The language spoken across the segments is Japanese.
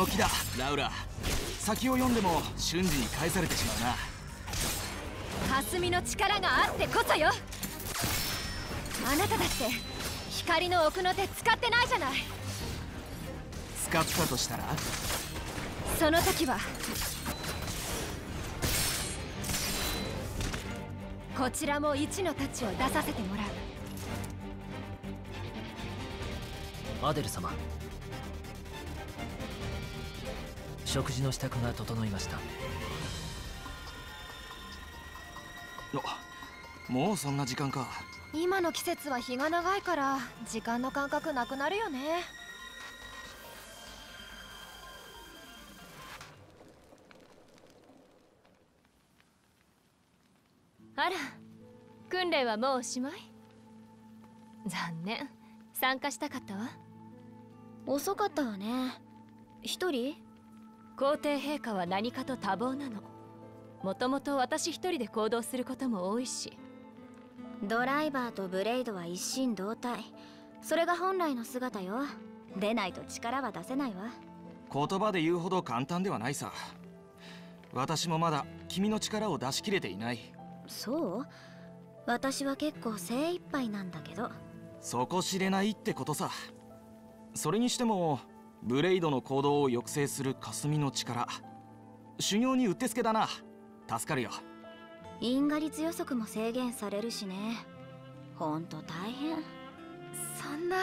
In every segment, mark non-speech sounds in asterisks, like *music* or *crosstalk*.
動きだ。ラウラ。先を読んでも瞬時に返されてしまうな。霞の力があってこそよ。あなただって光の奥の手使ってないじゃない。使ったとしたら？その時はこちらも一の太刀を出させてもらう。アデル様食事の支度が整いました。もうそんな時間か。今の季節は日が長いから時間の感覚なくなるよね。あら訓練はもうおしまい？残念。参加したかったわ。遅かったわね。一人？皇帝陛下は何かと多忙なの。もともと私一人で行動することも多いし。ドライバーとブレイドは一心同体。それが本来の姿よ。出ないと力は出せないわ。言葉で言うほど簡単ではないさ。私もまだ君の力を出し切れていない。そう？私は結構精一杯なんだけど。底知れないってことさ。それにしてもブレイドの行動を抑制する霞の力。修行にうってつけだな。助かるよ。因果率予測も制限されるしね。ほんと大変。そんな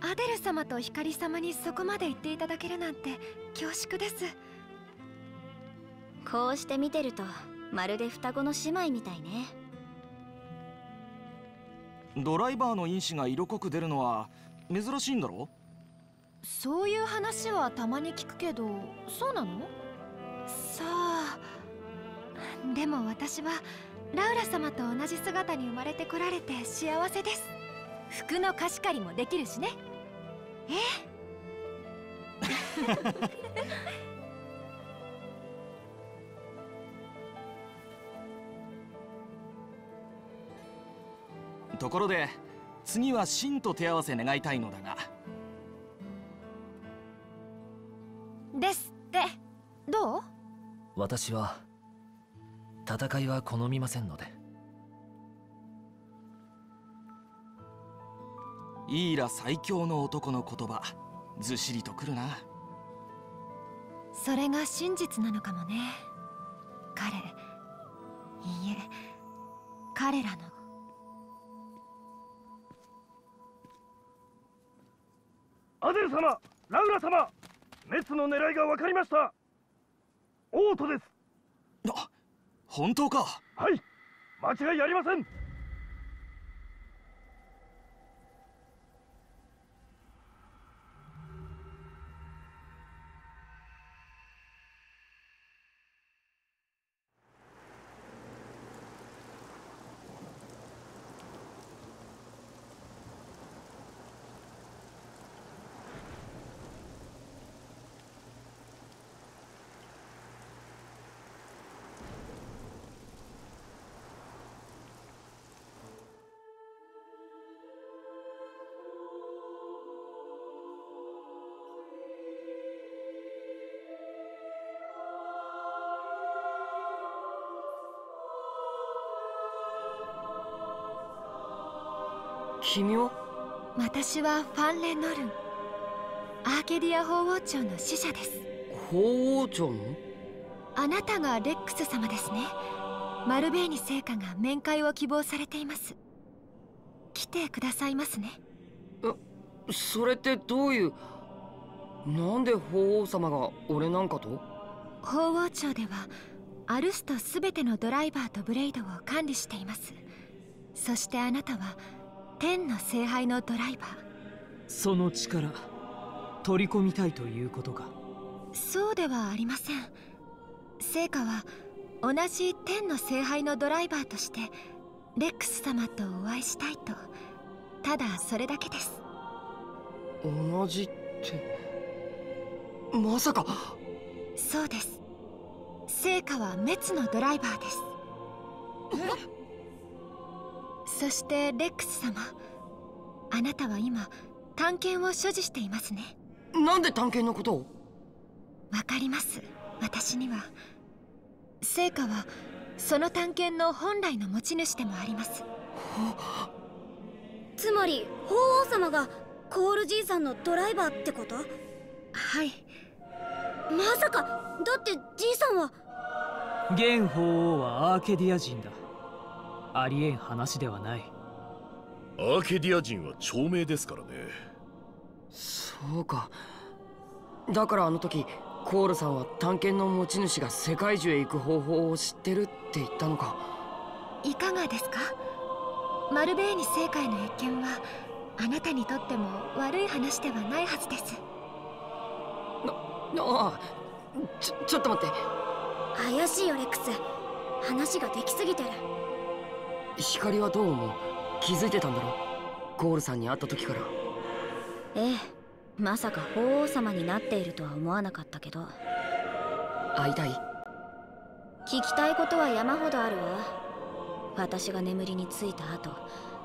アデル様と光様にそこまで言っていただけるなんて恐縮です。こうして見てるとまるで双子の姉妹みたいね。ドライバーの因子が色濃く出るのは珍しいんだろそういう話はたまに聞くけどそうなの？そう。でも私はラウラ様と同じ姿に生まれてこられて幸せです。服の貸し借りもできるしね。え？*laughs* ところで次は真と手合わせ願いたいのだがですって。どう？私は戦いは好みませんので。イーラ最強の男の言葉ずしりとくるな。それが真実なのかもね。彼いいえ彼らの。アデル様ラウラ様メスの狙いが分かりました。オートです。あ本当か。はい。間違いありません君は私はファンレ・ノルン。アーケディア法王朝の使者です。法王朝の？あなたがレックス様ですね。マルベーニ聖火が面会を希望されています。来てくださいますね。えそれってどういう？なんで法王様が俺なんかと？法王朝ではアルスト全てのドライバーとブレイドを管理しています。そしてあなたは天の聖杯のドライバー。その力取り込みたいということか。そうではありません。聖火は同じ天の聖杯のドライバーとしてレックス様とお会いしたいと。ただそれだけです。同じってまさか。そうです。聖火は滅のドライバーですそしてレックス様。あなたは今探検を所持していますね。なんで探検のことを？わかります。私には。聖火はその探検の本来の持ち主でもあります。つまり法王様がコール爺さんのドライバーってこと？はい。まさか。だってじいさんは。現法王はアーケディア人だありえん話ではない。アーケディア人は長命ですからね。そうか。だからあの時コールさんは探検の持ち主が世界中へ行く方法を知ってるって言ったのか。いかがですか？マルベーニ正解の越見はあなたにとっても悪い話ではないはずです。ああちょちょっと待って。怪しいよレックス。話ができすぎてる光はどう思う？気づいてたんだろコールさんに会った時から。ええまさか法王様になっているとは思わなかったけど。会いたい？聞きたいことは山ほどあるわ。私が眠りについた後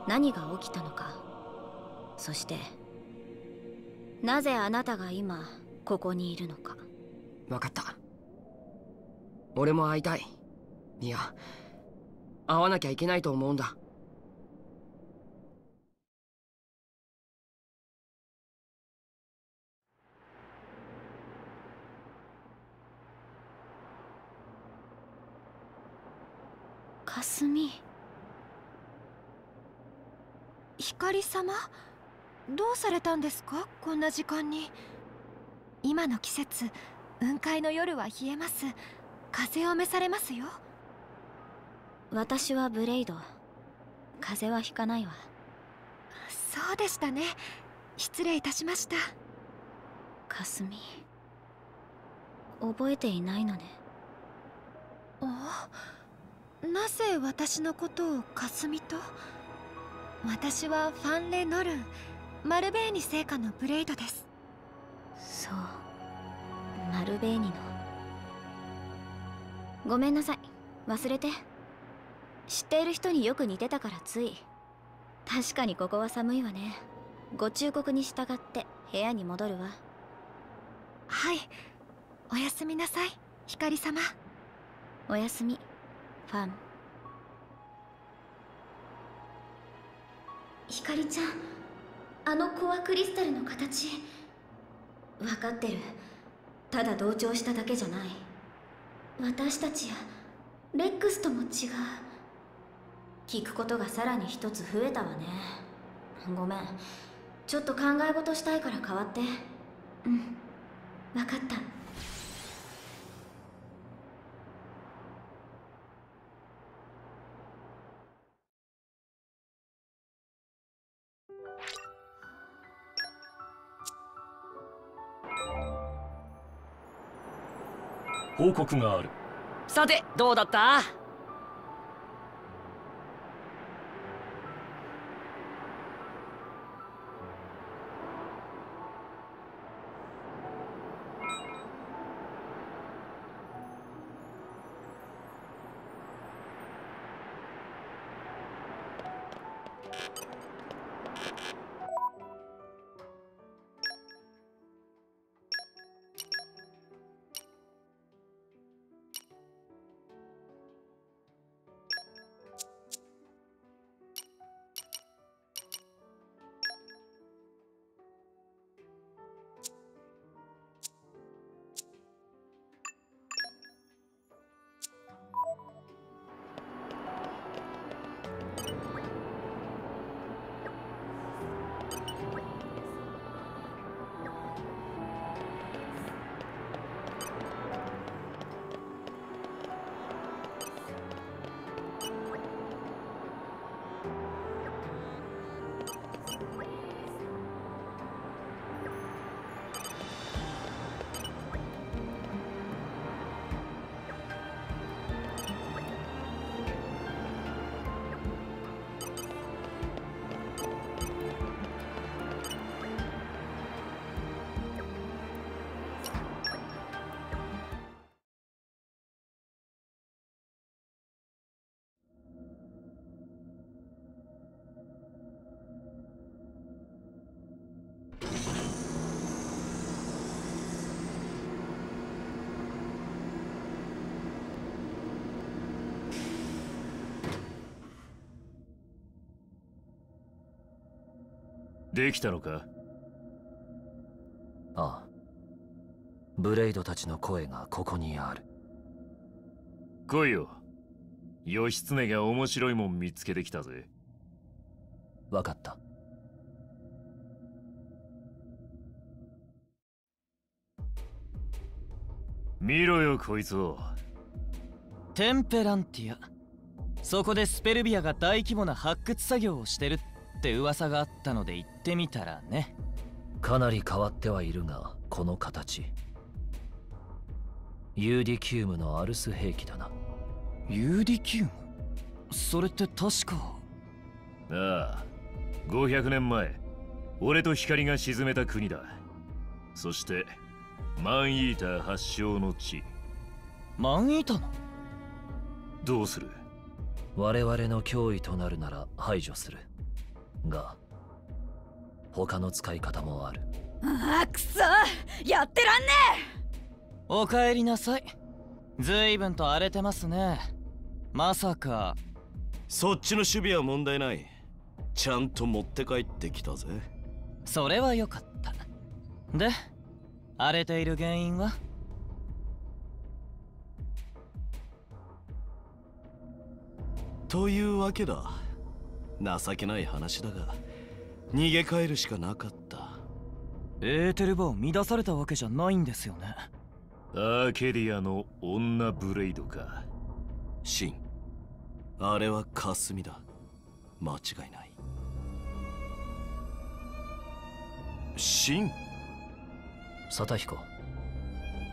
何が起きたのか。そしてなぜあなたが今ここにいるのか。分かった。俺も会いたい。いや会わなきゃいけないと思うんだ。かすみ光様？どうされたんですか？こんな時間に。今の季節雲海の夜は冷えます。風邪を召されますよ。私はブレイド。風邪はひかないわ。そうでしたね。失礼いたしました。かすみ。覚えていないのね。おなぜ私のことをかすみと？私はファン・レ・ノルンマルベーニ聖火のブレイドです。そう。マルベーニの。ごめんなさい。忘れて知っている人によく似てたからつい。確かにここは寒いわね。ご忠告に従って部屋に戻るわ。はい。おやすみなさい。光様。おやすみ。ファン。光ちゃんあのコアクリスタルの形。分かってる。ただ同調しただけじゃない。私たちやレックスとも違う聞くことがさらに一つ増えたわね。ごめん。ちょっと考え事したいから代わって。うん。分かった。報告がある。さてどうだった？できたのか？ああ。ブレイドたちの声がここにある。来いよ。義経が面白いもん見つけてきたぜ。分かった。見ろよこいつを。テンペランティア。そこでスペルビアが大規模な発掘作業をしてるって噂があったので行ってみたらね。かなり変わってはいるがこの形。ユーディキウムのアルス兵器だな。ユーディキウム？それって確か？ああ500年前俺と光が沈めた国だ。そしてマンイーター発祥の地。マンイーターの？どうする？我々の脅威となるなら排除する。が他の使い方もある。あくそ！やってらんねおかえりなさい。随分と荒れてますね。まさか。そっちの守備は問題ない。ちゃんと持って帰ってきたぜ。それはよかった。で荒れている原因は？というわけだ。情けない話だが逃げ帰るしかなかった。エーテルバを乱されたわけじゃないんですよね？アーケディアの女ブレイドか。シン。あれは霞だ。間違いない。シンサタヒコ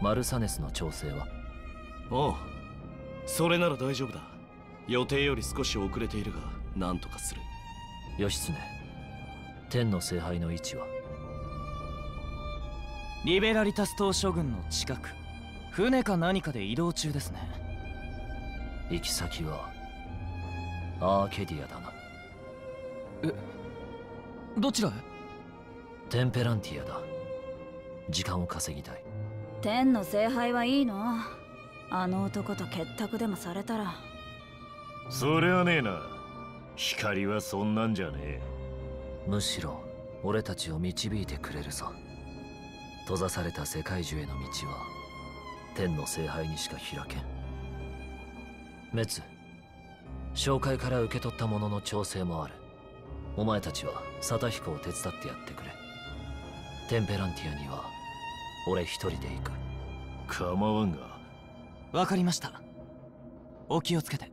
マルサネスの調整は？おうそれなら大丈夫だ。予定より少し遅れているが何とかする。義経天の聖杯の位置は？リベラリタス島諸軍の近く。船か何かで移動中ですね。行き先は？アーケディアだな。えどちらへ？テンペランティアだ時間を稼ぎたい。天の聖杯はいいの？あの男と結託でもされたら。それはねえな。光はそんなんじゃねえ。むしろ俺たちを導いてくれるさ。閉ざされた世界中への道は天の聖杯にしか開けん。メツ紹介から受け取ったものの調整もある。お前たちはサタヒコを手伝ってやってくれ。テンペランティアには俺一人で行く。構わんが。わかりました。お気をつけて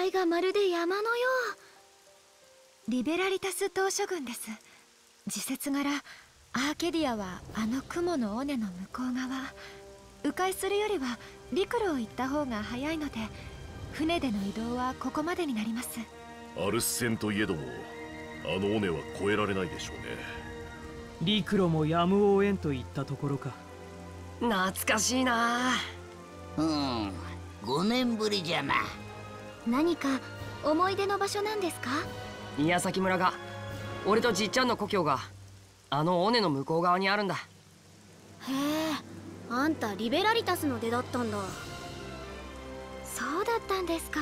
雲海がまるで山のよう。リベラリタス島諸軍です。時節柄アーケディアはあの雲の尾根の向こう側。迂回するよりは陸路を行った方が早いので船での移動はここまでになります。アルス戦といえどもあの尾根は越えられないでしょうね。陸路もやむをえんといったところか。懐かしいな。うん5年ぶりじゃな何か思い出の場所なんですか？宮崎村が。俺とじっちゃんの故郷が。あの尾根の向こう側にあるんだ。へえあんたリベラリタスの出だったんだ。そうだったんですか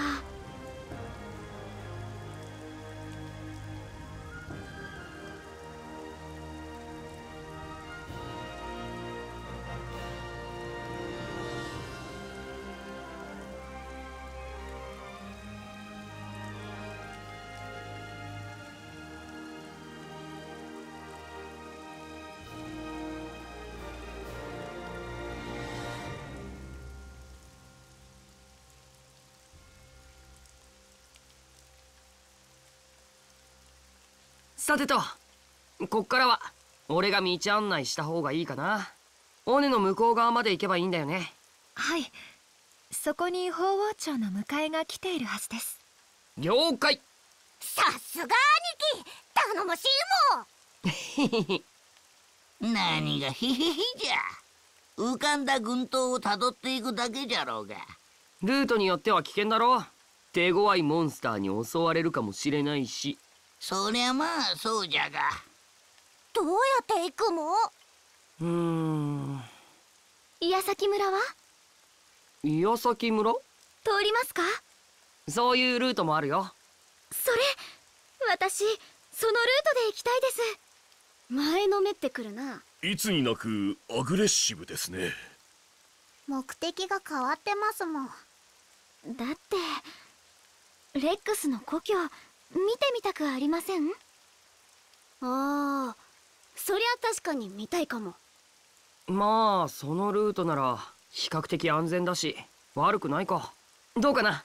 さてと。こっからは俺が道案内した方がいいかな。尾根の向こう側まで行けばいいんだよね。はい。そこに法王庁の迎えが来ているはずです。了解。さすが兄貴。頼もしいもん。*laughs* 何がヒヒヒじゃ。浮かんだ軍刀をたどっていくだけじゃろうが。ルートによっては危険だろ手強いモンスターに襲われるかもしれないしそりゃまあそうじゃが。どうやって行くの？うーん。矢崎村は？矢崎村？通りますか？そういうルートもあるよ。それ私そのルートで行きたいです。前のめってくるな。いつになくアグレッシブですね。目的が変わってますもん。だってレックスの故郷見てみたくありません？ああそりゃ確かに見たいかも。まあそのルートなら比較的安全だし悪くないか。どうかな？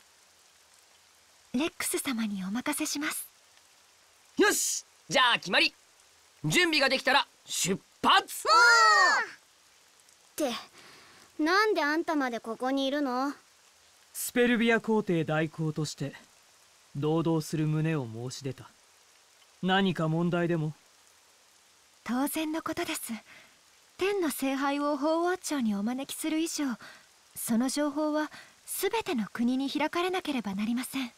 レックス様にお任せします。よし！じゃあ決まり。準備ができたら出発！ってなんであんたまでここにいるの？スペルビア皇帝代行として堂々する旨を申し出た。何か問題でも？当然のことです。天の聖杯を法王朝にお招きする以上その情報は全ての国に開かれなければなりません。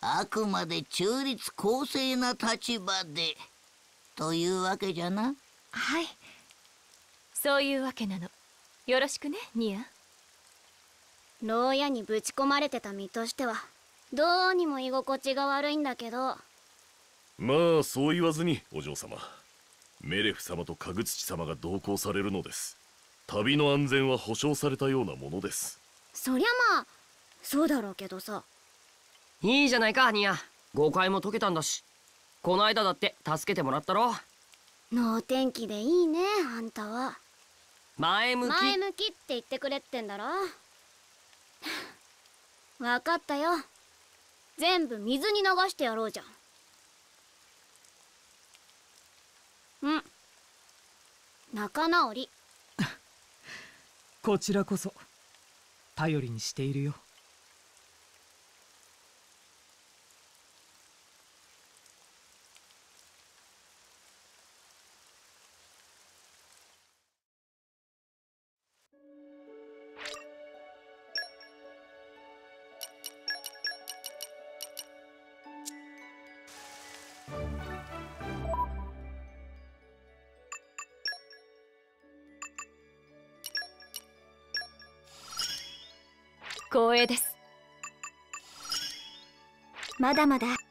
あくまで中立公正な立場でというわけじゃな？はい。そういうわけなの。よろしくねニア。牢屋にぶち込まれてた身としてはどうにも居心地が悪いんだけど。まあそう言わずにお嬢様。メレフ様とカグツチ様が同行されるのです。旅の安全は保証されたようなものです。そりゃまあそうだろうけどさ。いいじゃないかニア。誤解も解けたんだし。この間だって助けてもらったろ。能天気でいいねあんたは。前向き。前向きって言ってくれってんだろ。*laughs* 分かったよ全部水に流してやろうじゃん。うん。仲直り。*laughs* こちらこそ。頼りにしているよ。まだまだ。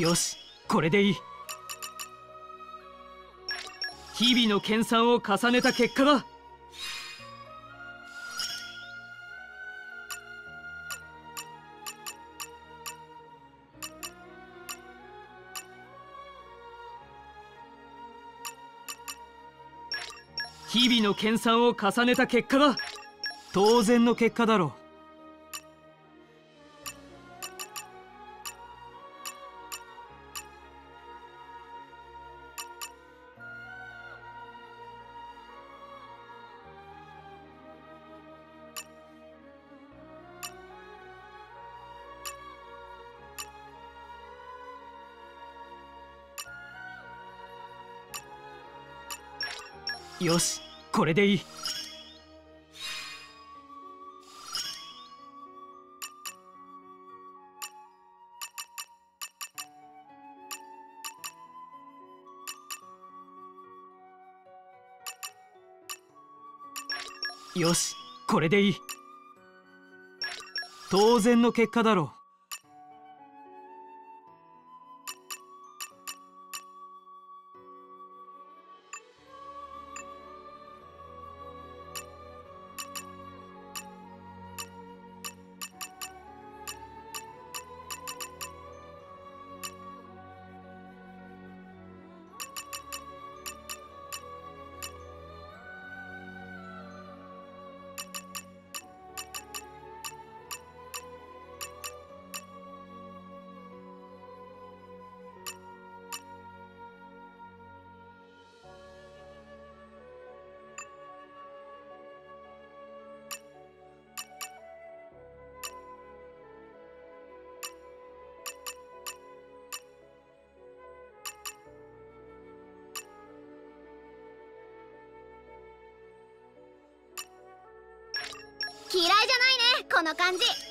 よしこれでいい。日々の研鑽を重ねた結果だ。日々の研鑽を重ねた結果だ。当然の結果だろう。よしこれでいい。よしこれでいい。当然の結果だろ嫌この感じ。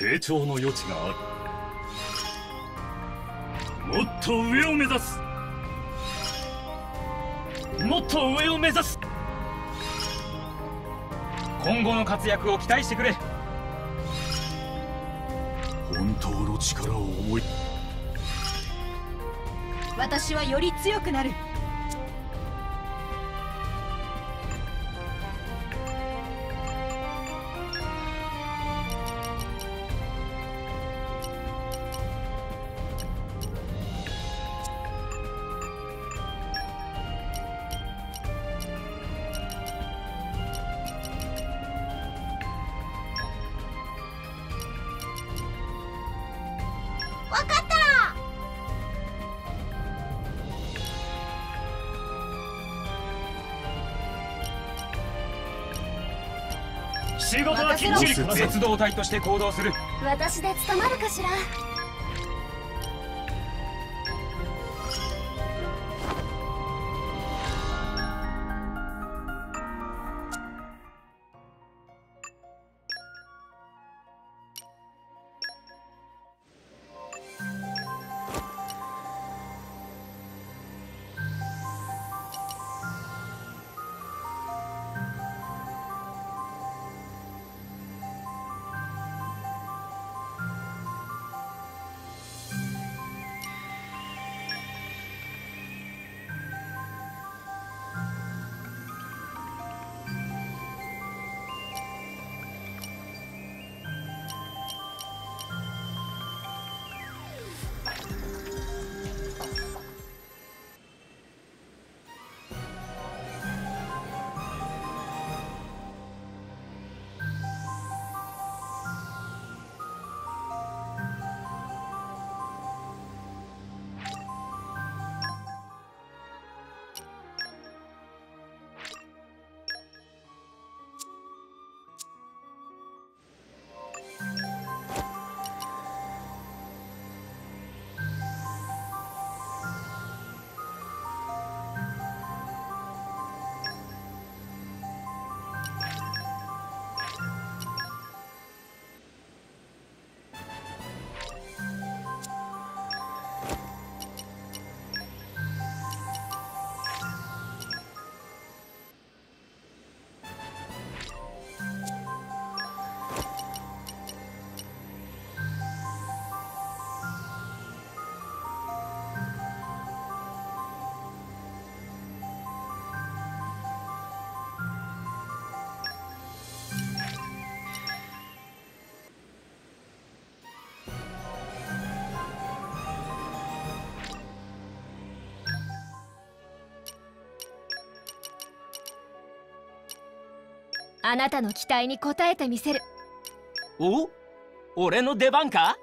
成長の余地がある。もっと上を目指す。もっと上を目指す。今後の活躍を期待してくれ。本当の力を思い私はより強くなる。別動 *laughs* 隊として行動する。私で務まるかしら？あなたの期待に応えてみせる。お？俺の出番か？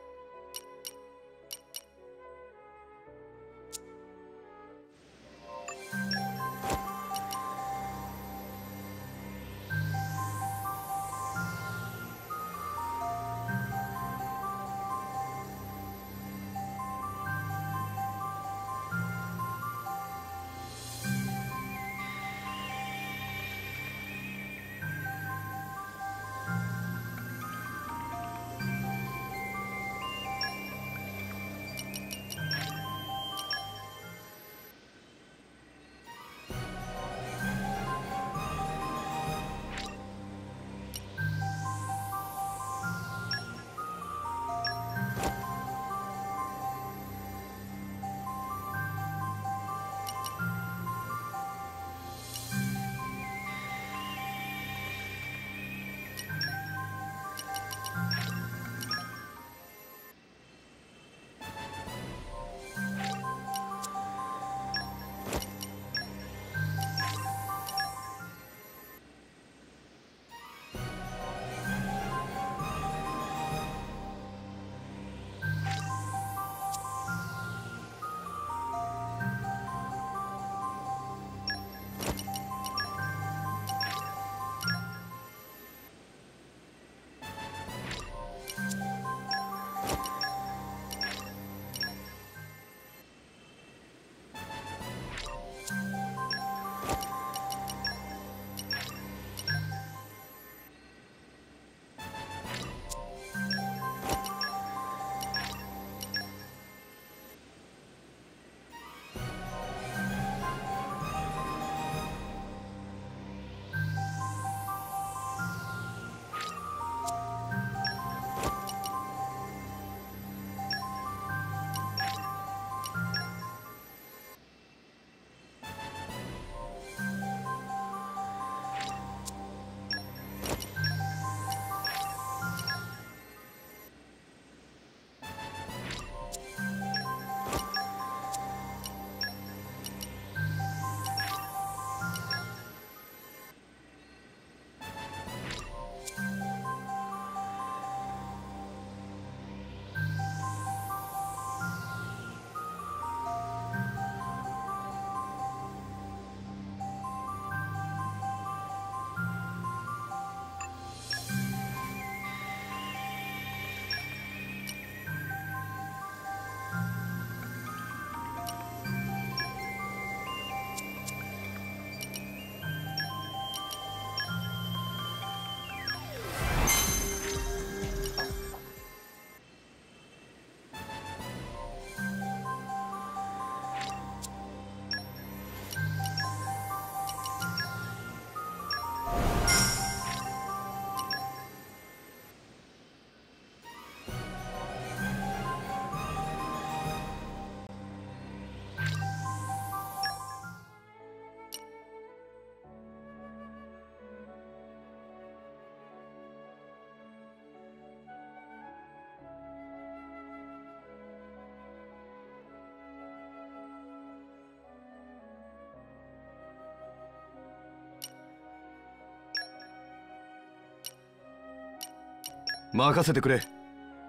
任せてくれ。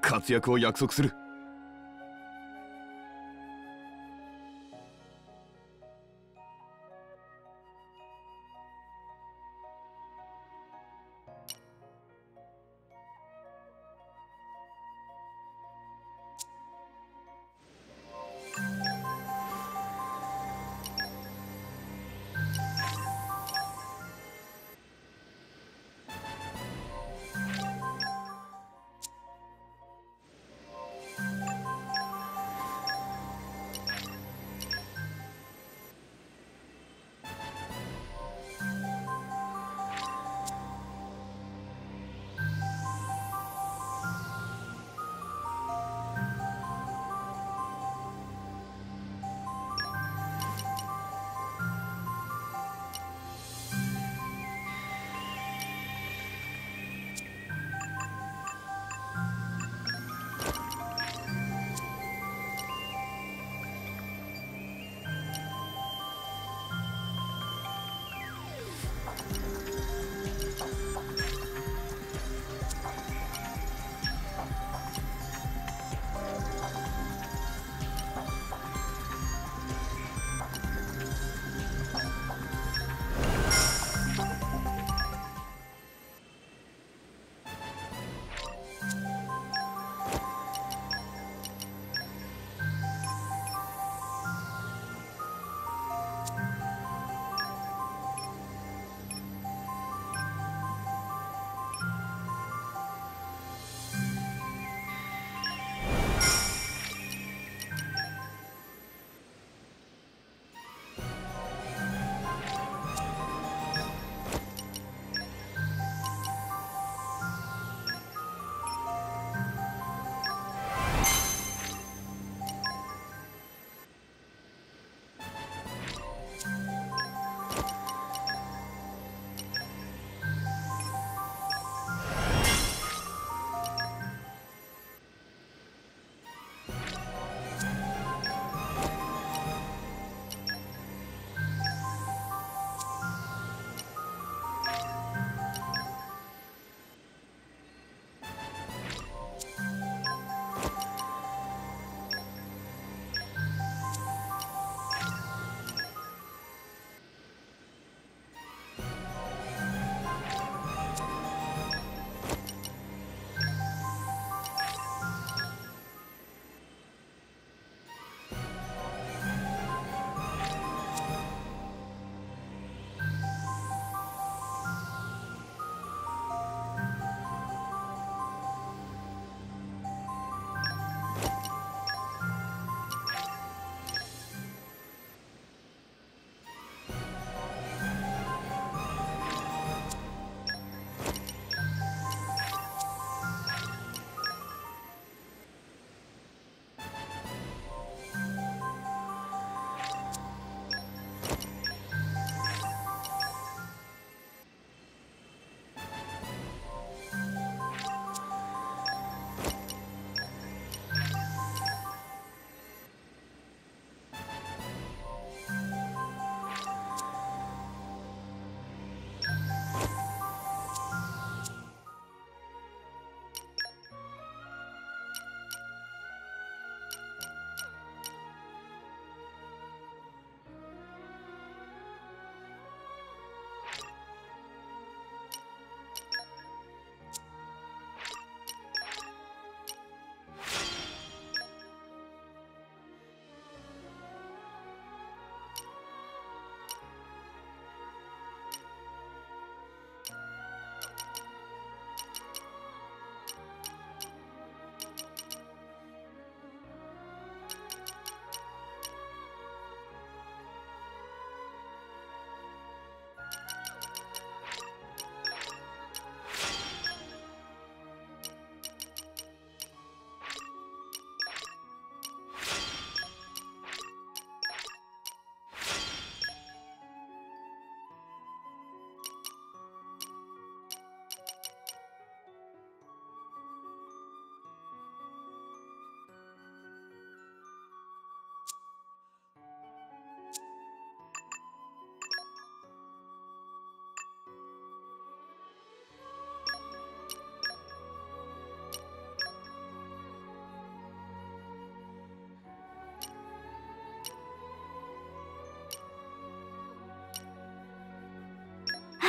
活躍を約束する。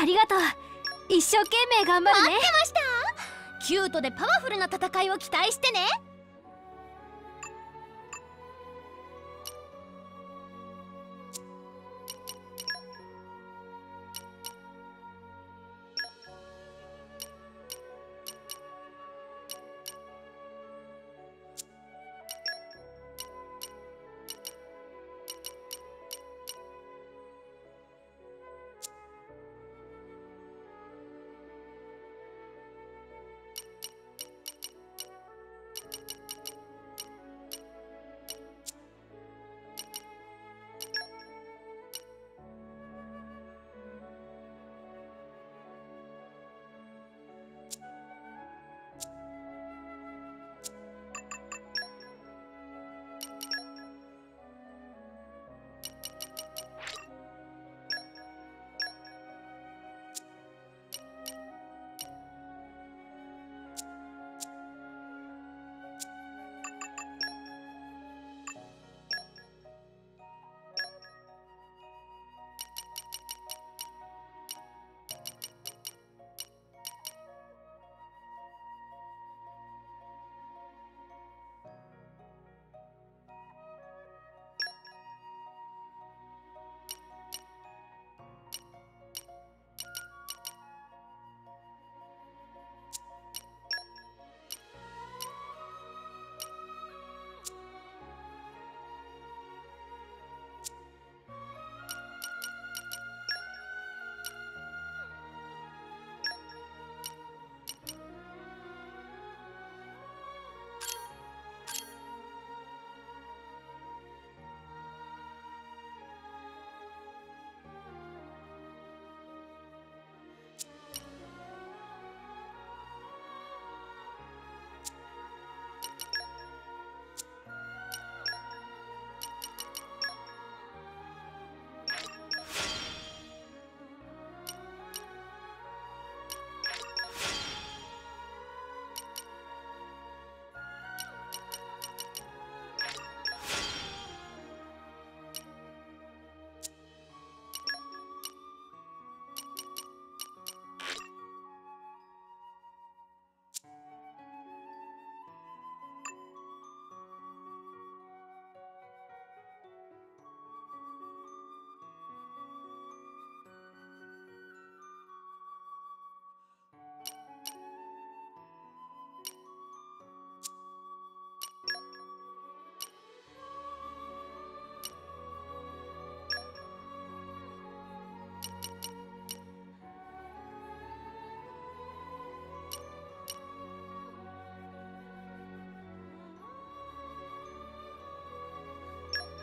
ありがとう。一生懸命頑張るね。待ってました。キュートでパワフルな戦いを期待してね。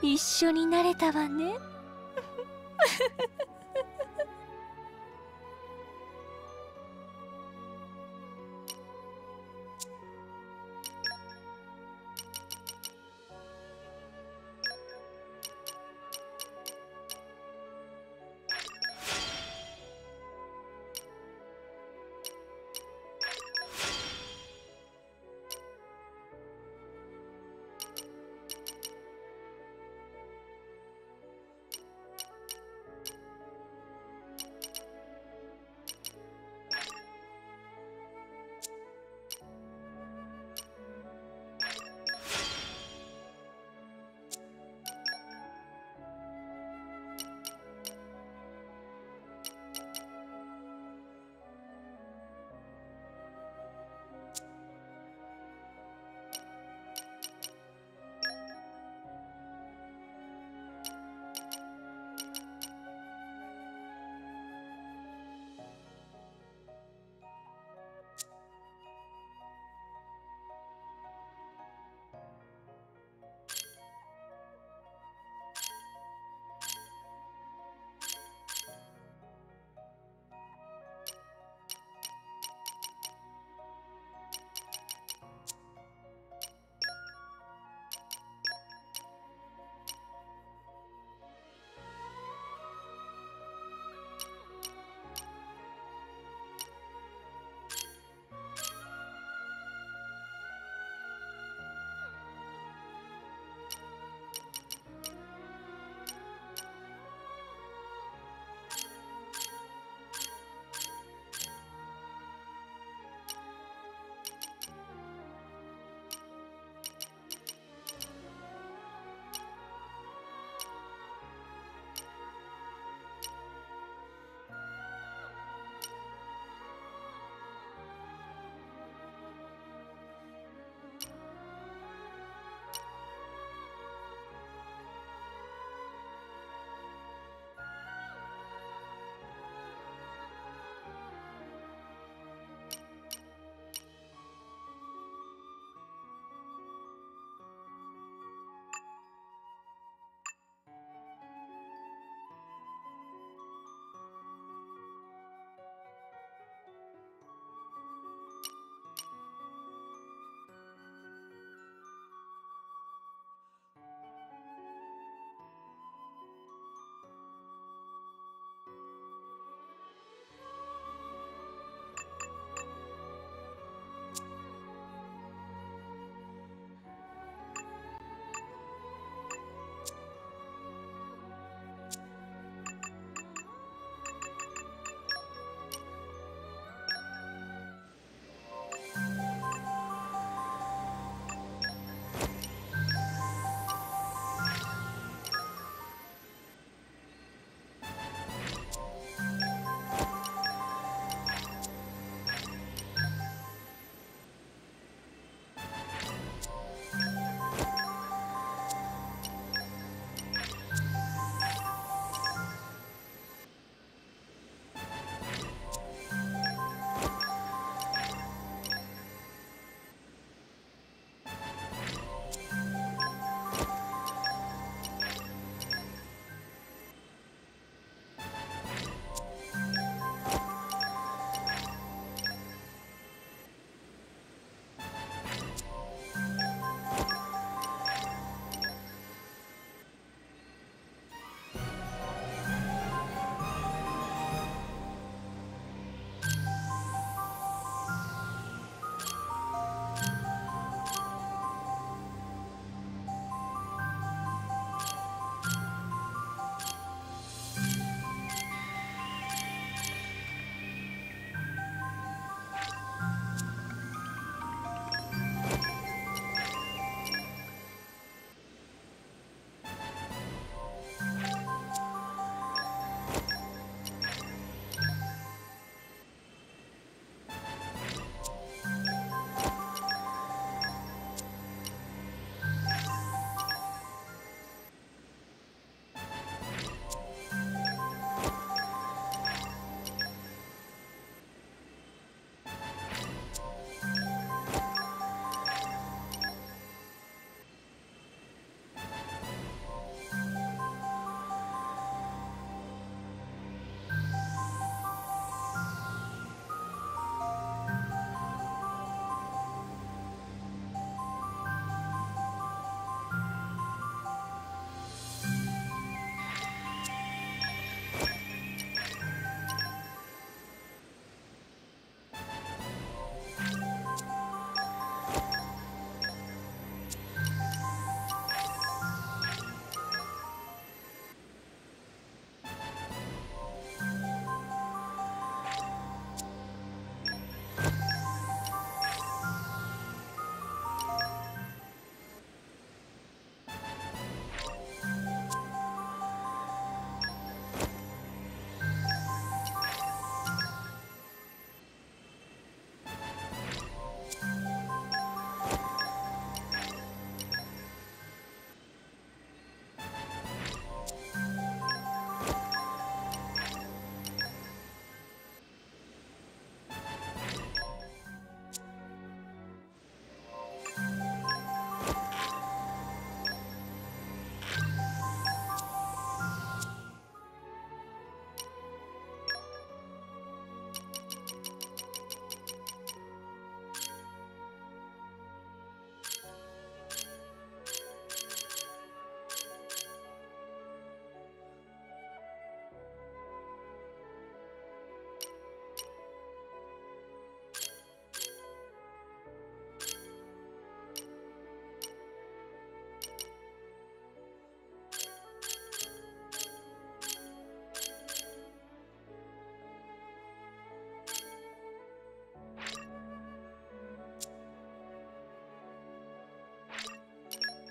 一緒になれたわね。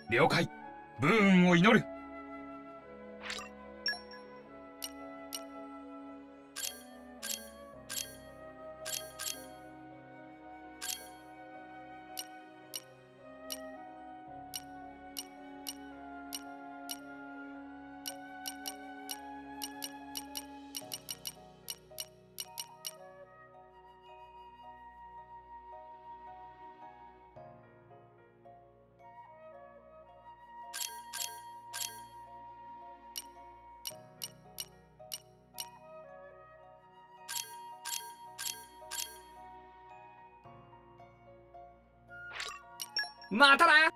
了解。ブーンを祈る。またな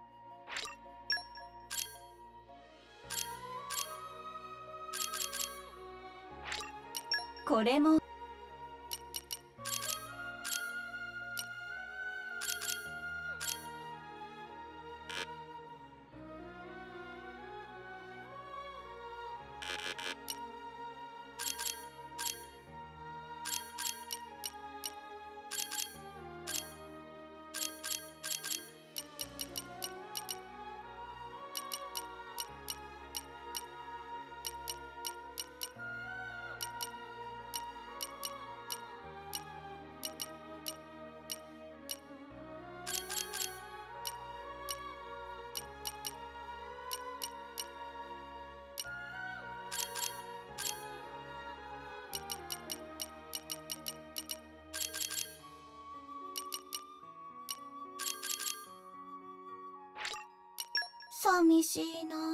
寂しいな。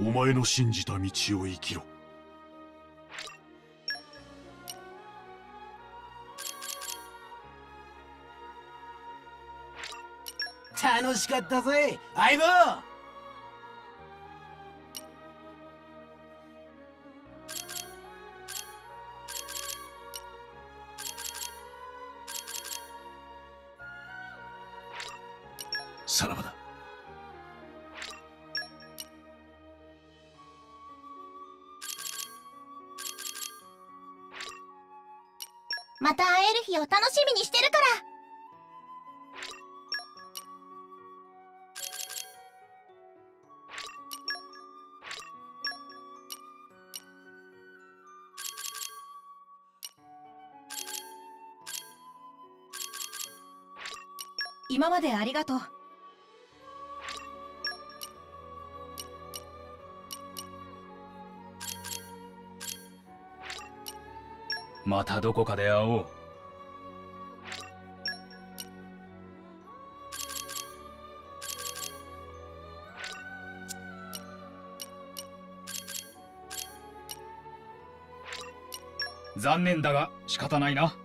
お前の信じた道を生きろ。楽しかったぜ相棒。また会える日を楽しみにしてるから今までありがとう。またどこかで会おう。残念だが仕方ないな。